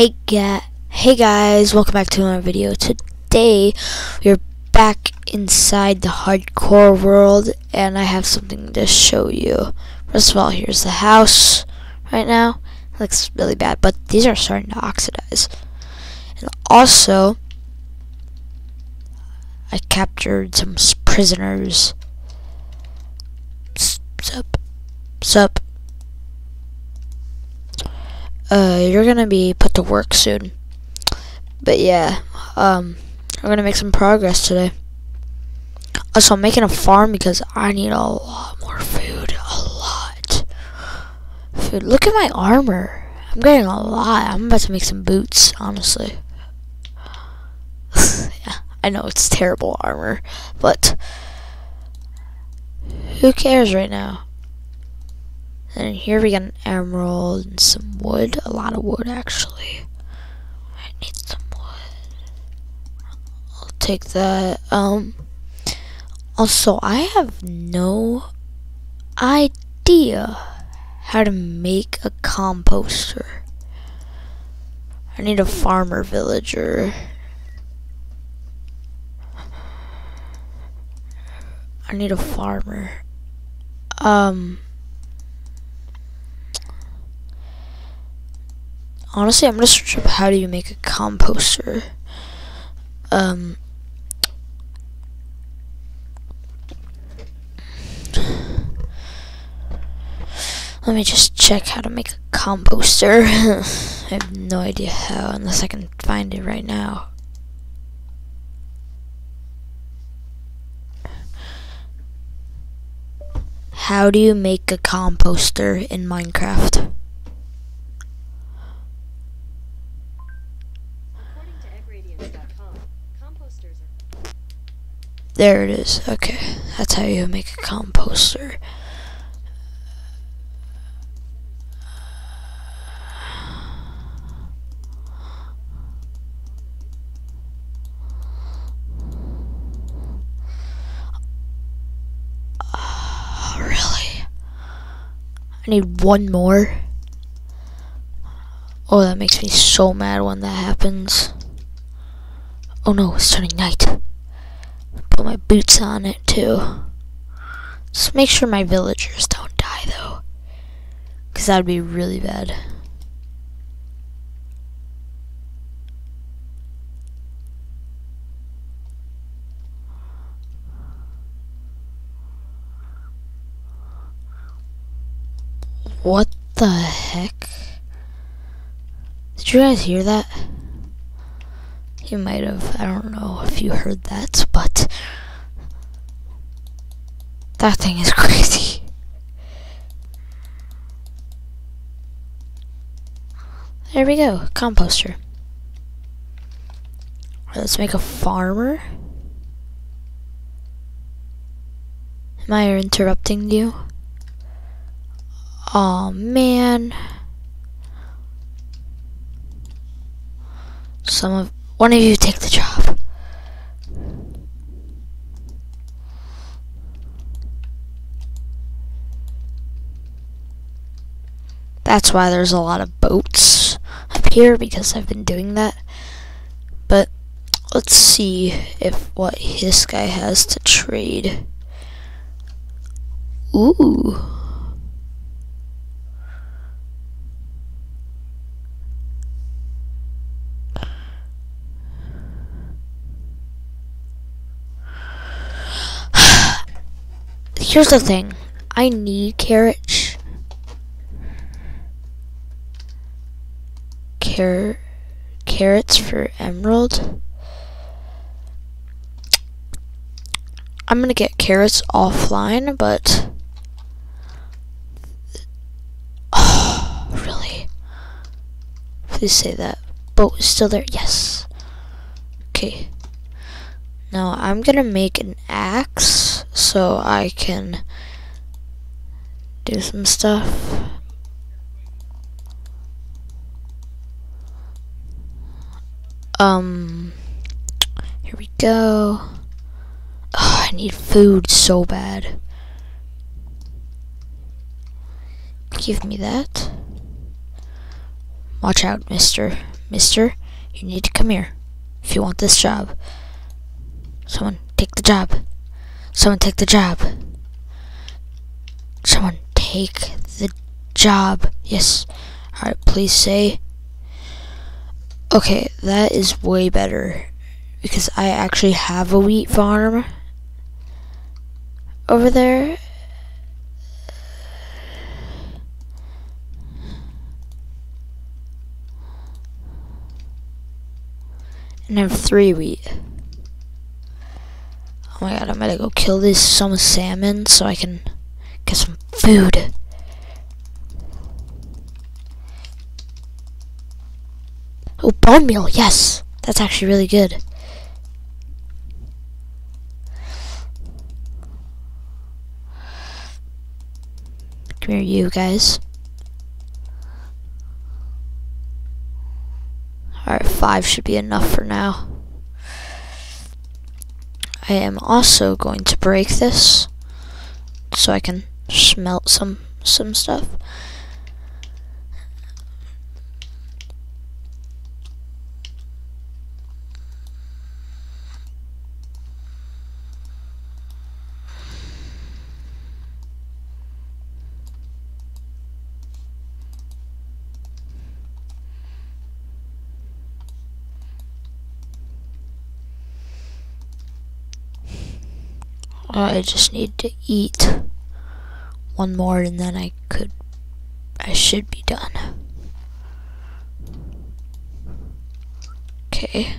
Hey ga hey guys, welcome back to another video. Today we're back inside the hardcore world and I have something to show you. First of all, here's the house right now. It looks really bad, but these are starting to oxidize. And also I captured some prisoners. Sup. Sup uh, you're gonna be put to work soon. But yeah, um, we're gonna make some progress today. Also, I'm making a farm because I need a lot more food. A lot. Food. Look at my armor. I'm getting a lot. I'm about to make some boots, honestly. yeah, I know it's terrible armor, but who cares right now? And here we got an emerald and some wood. A lot of wood, actually. I need some wood. I'll take that. Um. Also, I have no idea how to make a composter. I need a farmer villager. I need a farmer. Um. Honestly, I'm gonna search up how do you make a composter. Um, let me just check how to make a composter. I have no idea how, unless I can find it right now. How do you make a composter in Minecraft? There it is. Okay, that's how you make a composter. Oh, really? I need one more. Oh, that makes me so mad when that happens. Oh no, it's turning night put my boots on it too. Just make sure my villagers don't die though. Because that would be really bad. What the heck? Did you guys hear that? You might have, I don't know if you heard that, but that thing is crazy. There we go, composter. let's make a farmer. Am I interrupting you? Oh man. Some of one of you take the job. That's why there's a lot of boats up here because I've been doing that. But let's see if what this guy has to trade. Ooh. Here's the thing. I need carrots. Car carrots for emerald. I'm gonna get carrots offline, but oh, really? Please say that. Boat is still there. Yes. Okay. Now I'm gonna make an axe so I can do some stuff. Um, here we go. Oh, I need food so bad. Give me that. Watch out, mister. Mister, you need to come here if you want this job. Someone take the job. Someone take the job. Someone take the job. Yes. Alright, please say. Okay, that is way better. Because I actually have a wheat farm over there. And I have three wheat. Oh my god, I'm gonna go kill this some salmon so I can get some food. Oh, bone meal, yes! That's actually really good. Come here, you guys. Alright, five should be enough for now. I am also going to break this so I can smelt some some stuff. I just need to eat one more and then I could I should be done. Okay.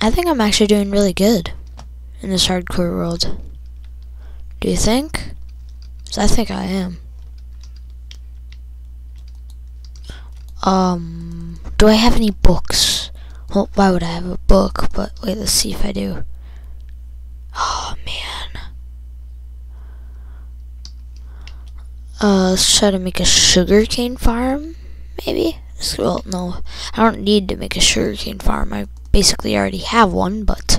I think I'm actually doing really good in this hardcore world. Do you think? I think I am. Um, do I have any books? Well, why would I have a book? But wait, let's see if I do. Oh man. Uh, let's try to make a sugarcane farm, maybe? Well, no, I don't need to make a sugarcane farm. I basically already have one, but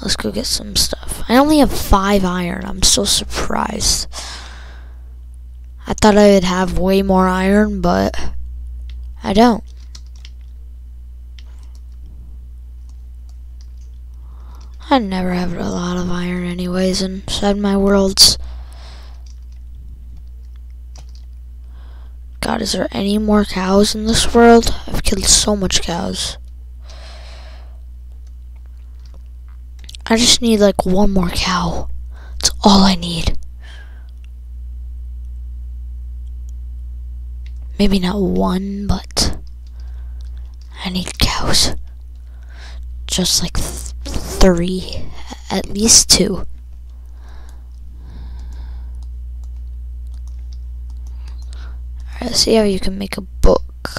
let's go get some stuff. I only have five iron. I'm so surprised. I thought I would have way more iron, but I don't. I never have a lot of iron anyways inside my worlds. God, is there any more cows in this world? I've killed so much cows. I just need like one more cow. That's all I need. Maybe not one, but I need cows. Just like three, at least two. Let's see how you can make a book.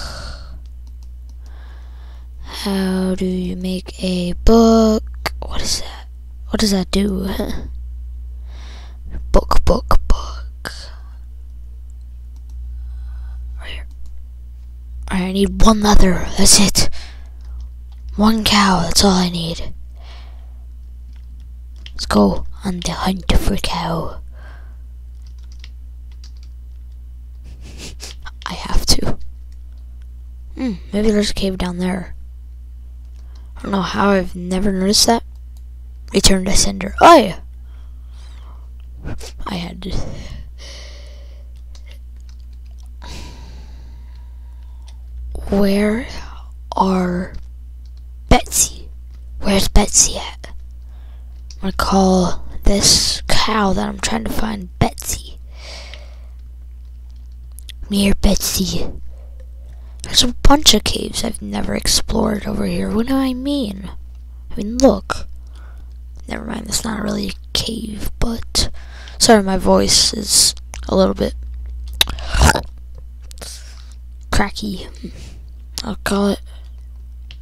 How do you make a book? What is that? What does that do? book, book, book. Alright, I need one leather. That's it. One cow, that's all I need. Let's go on the hunt for cow. I have to. Hmm, maybe there's a cave down there. I don't know how I've never noticed that. Return to sender. Oh yeah. I had to. Where are Betsy? Where's Betsy at? I'm gonna call this cow that I'm trying to find Betsy. Near Betsy. There's a bunch of caves I've never explored over here. What do I mean? I mean, look. Never mind, that's not really a cave, but... Sorry, my voice is a little bit... cracky. I'll call it...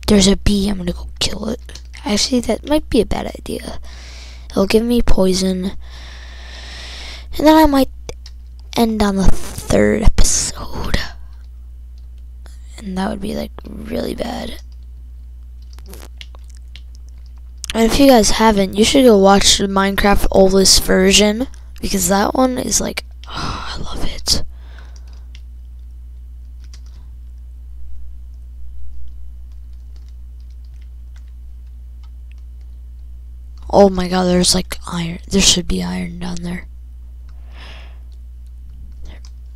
There's a bee, I'm gonna go kill it. Actually, that might be a bad idea. It'll give me poison. And then I might end on the third episode. And that would be like really bad. And if you guys haven't, you should go watch the Minecraft oldest version because that one is like, oh, I love it. Oh my god, there's like iron. There should be iron down there.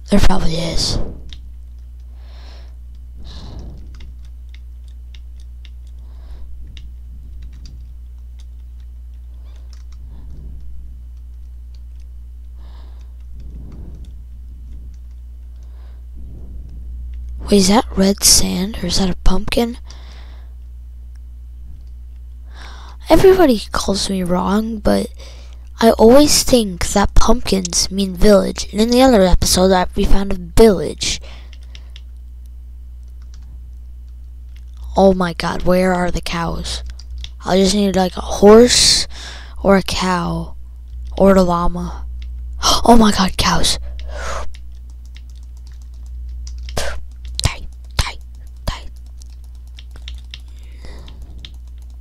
There, probably is. Wait, is that red sand or is that a pumpkin? Everybody calls me wrong, but I always think that pumpkins mean village. And in the other episode, that we found a village. Oh my god, where are the cows? I just need like a horse or a cow or a llama. Oh my god, cows.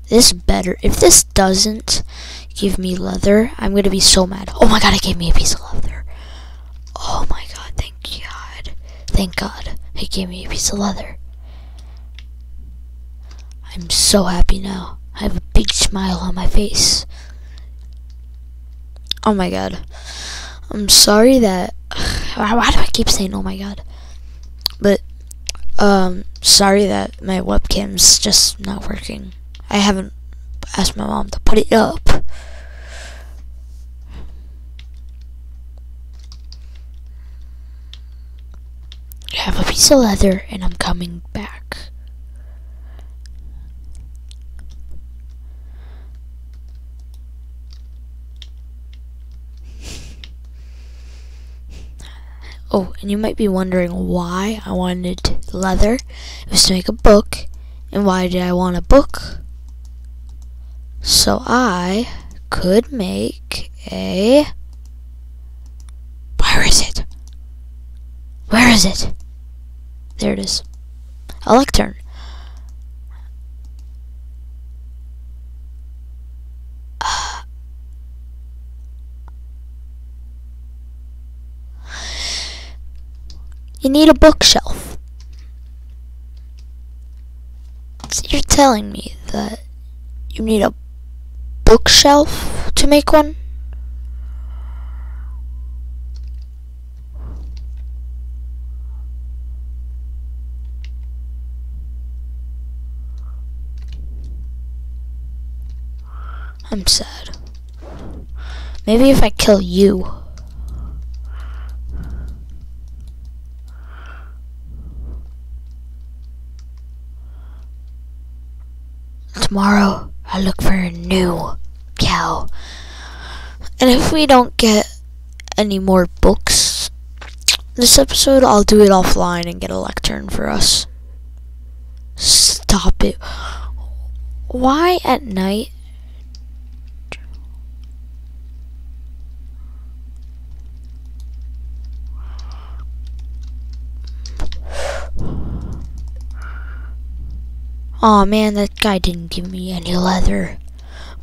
This better. If this doesn't give me leather, I'm gonna be so mad. Oh my god, it gave me a piece of leather. Oh my god, thank God. Thank God, it gave me a piece of leather. I'm so happy now. I have a big smile on my face. Oh my god. I'm sorry that. Why do I keep saying oh my god? But, um, sorry that my webcam's just not working. I haven't asked my mom to put it up. I have a piece of leather and I'm coming back. Oh, and you might be wondering why I wanted leather. It was to make a book. And why did I want a book? So I could make a... Where is it? Where is it? There it is. A lectern. you need a bookshelf. So you're telling me that you need a bookshelf to make one? I'm sad. Maybe if I kill you. Tomorrow. I look for a new cow. And if we don't get any more books this episode, I'll do it offline and get a lectern for us. Stop it. Why at night? Aw oh, man, that guy didn't give me any leather.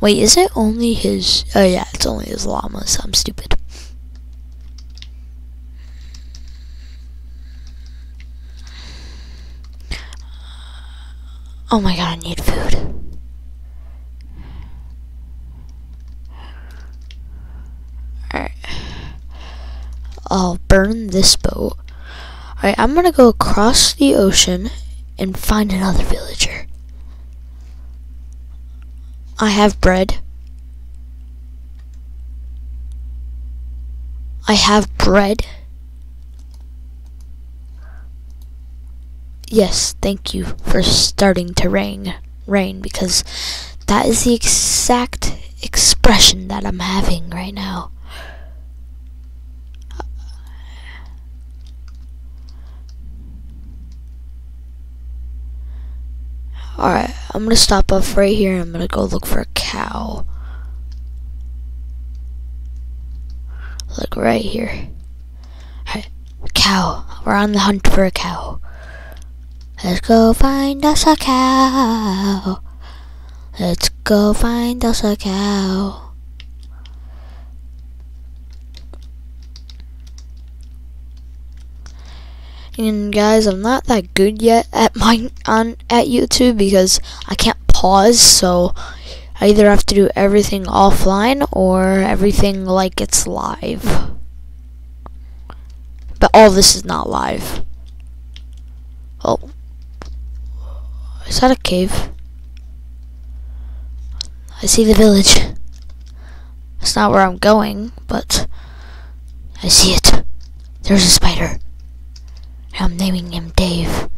Wait, is it only his... Oh yeah, it's only his llamas. I'm stupid. Oh my god, I need food. Alright. I'll burn this boat. Alright, I'm gonna go across the ocean and find another villager. I have bread. I have bread. Yes, thank you for starting to rain. Rain, because that is the exact expression that I'm having right now. Alright, I'm gonna stop off right here. I'm gonna go look for a cow. Look right here. Alright, cow. We're on the hunt for a cow. Let's go find us a cow. Let's go find us a cow. And guys, I'm not that good yet at my on at YouTube because I can't pause, so I either have to do everything offline or everything like it's live. But all this is not live. Oh. Is that a cave? I see the village. It's not where I'm going, but I see it. There's a spider. I'm naming him Dave.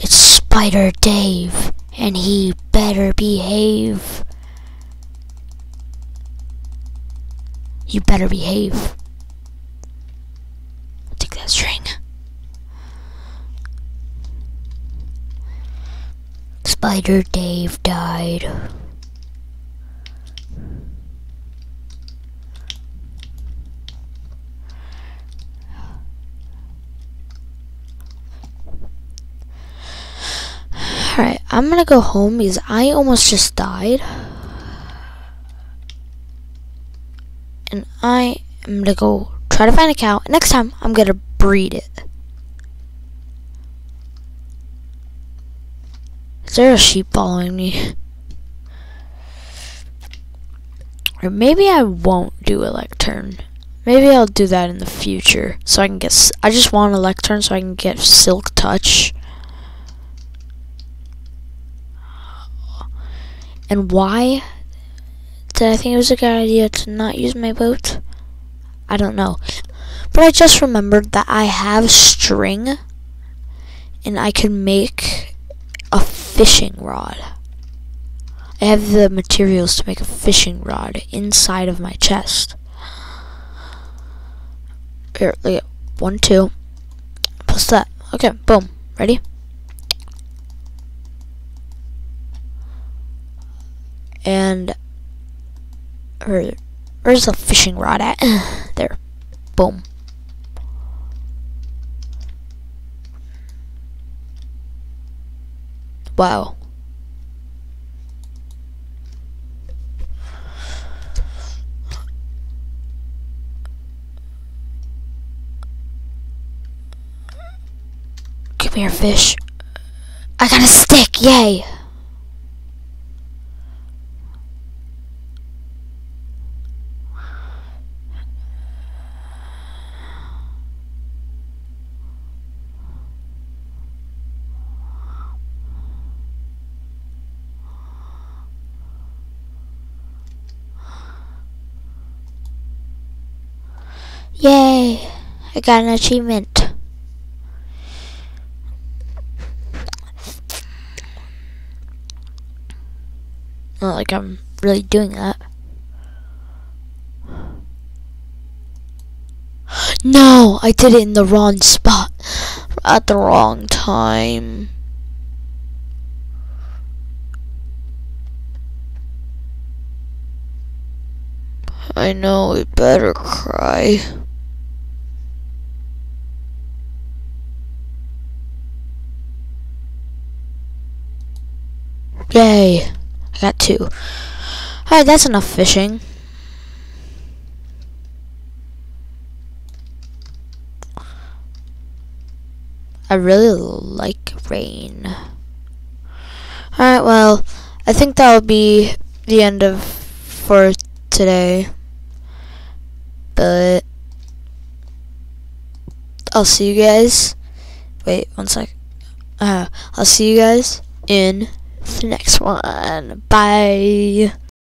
It's Spider Dave, and he better behave. You better behave. Take that string. Spider Dave died. Alright, I'm gonna go home because I almost just died. And I am gonna go try to find a cow. Next time, I'm gonna breed it. Is there a sheep following me? Or maybe I won't do a lectern. Maybe I'll do that in the future. So I can get, I just want a lectern so I can get silk touch. And why did I think it was a good idea to not use my boat? I don't know. But I just remembered that I have string and I can make a fishing rod. I have the materials to make a fishing rod inside of my chest. Here, look at one, two, plus that. Okay, boom. Ready? And where, where's the fishing rod at? there. Boom. Wow. Come here, fish. I got a stick, yay! Yay! I got an achievement. Not like I'm really doing that. No! I did it in the wrong spot. At the wrong time. I know, we better cry. Yay. I got two. Alright, that's enough fishing. I really like rain. Alright, well, I think that'll be the end of for today. But I'll see you guys. Wait, one sec. Uh, I'll see you guys in the next one. Bye.